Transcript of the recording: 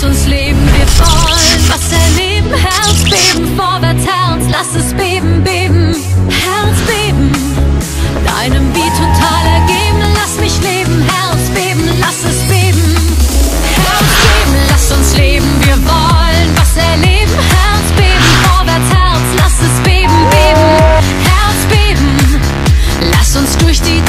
Lass uns leben, wir wollen was erleben. Herz beben, vorwärts, Herz, lass es beben, beben. Herz beben, deinem Beat total ergeben. Lass mich leben, Herz beben, lass es beben. Herz beben, lass uns leben, wir wollen was erleben. Herz beben, vorwärts, Herz, lass es beben, beben. Herz beben, lass uns durch die